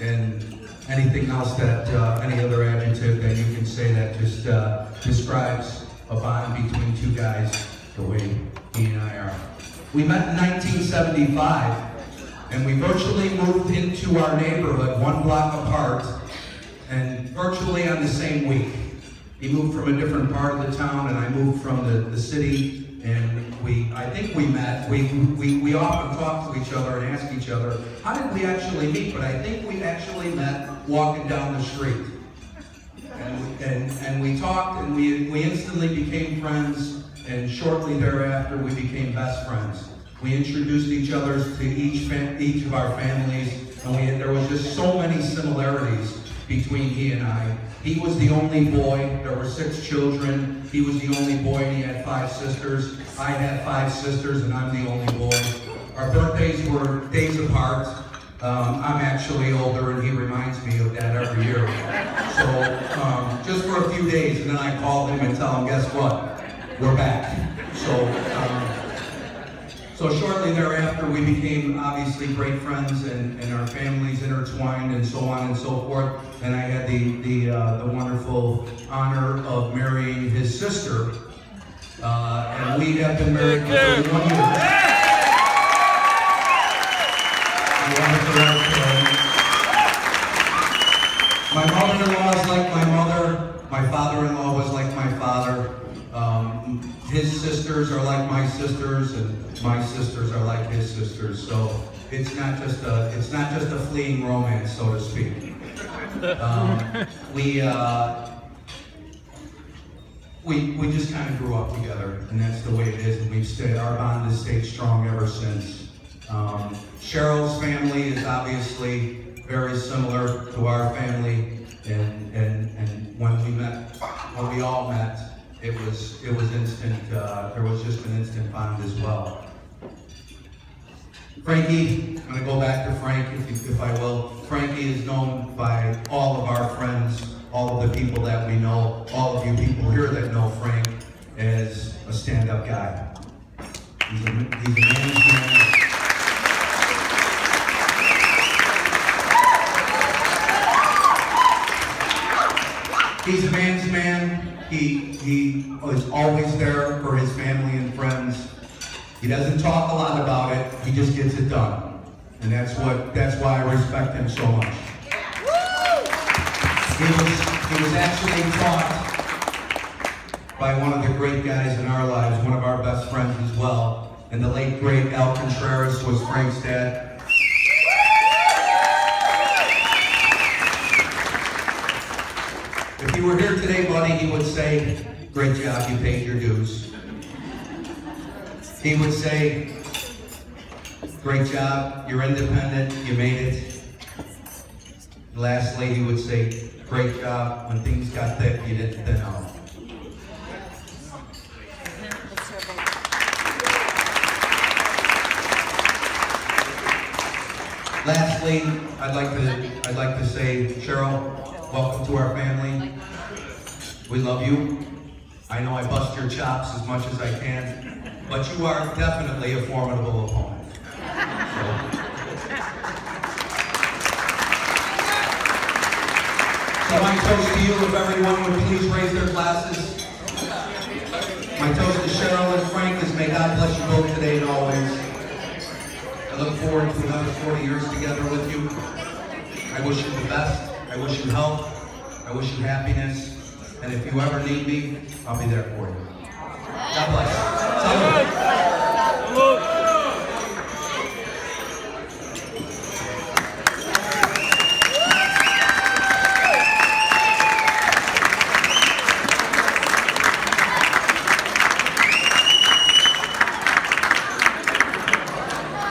and anything else that, uh, any other adjective that you can say that just uh, describes a bond between two guys the way he and I are. We met in 1975, and we virtually moved into our neighborhood one block apart, and virtually on the same week. He moved from a different part of the town, and I moved from the, the city and we, I think we met, we, we, we often talk to each other and ask each other, how did we actually meet? But I think we actually met walking down the street. And, and, and we talked and we, we instantly became friends and shortly thereafter we became best friends. We introduced each other to each, each of our families and we, there was just so many similarities between he and I. He was the only boy. There were six children. He was the only boy and he had five sisters. I had five sisters and I'm the only boy. Our birthdays were days apart. Um, I'm actually older and he reminds me of that every year. So um, just for a few days and then I call him and tell him, guess what? We're back. So um, so shortly thereafter, we became obviously great friends and, and our families intertwined and so on and so forth. And I had the, the, uh, the wonderful honor of marrying his sister. Uh, and we have been married for 31 years. My mother-in-law is like my mother. My father-in-law was like my father. Um, his sisters are like my sisters, and my sisters are like his sisters. So it's not just a it's not just a fleeting romance, so to speak. Um, we uh, we we just kind of grew up together, and that's the way it is. And we've stayed our bond has stayed strong ever since. Um, Sheryl's family is obviously very similar to our family, we all met it was it was instant. Uh, there was just an instant bond as well. Frankie, I'm going to go back to Frank, if, if I will. Frankie is known by all of our friends, all of the people that we know, all of you people here that know Frank as a stand-up guy. He's a, he's a man. He's a man's man. He, he is always there for his family and friends. He doesn't talk a lot about it. He just gets it done. And that's what that's why I respect him so much. He was, he was actually taught by one of the great guys in our lives, one of our best friends as well. And the late, great Al Contreras was Frank's dad. If you were here today, buddy, he would say, great job, you paid your dues. He would say, great job, you're independent, you made it. Lastly, he would say, great job, when things got thick, you didn't thin out. Lastly, I'd like to I'd like to say, Sheryl, Welcome to our family. We love you. I know I bust your chops as much as I can, but you are definitely a formidable opponent. So. So my toast to you, if everyone would please raise their glasses. My toast to Sheryl and Frank is may God bless you both today and always. Look forward to another 40 years together with you. I wish you the best. I wish you health. I wish you happiness. And if you ever need me, I'll be there for you. God bless.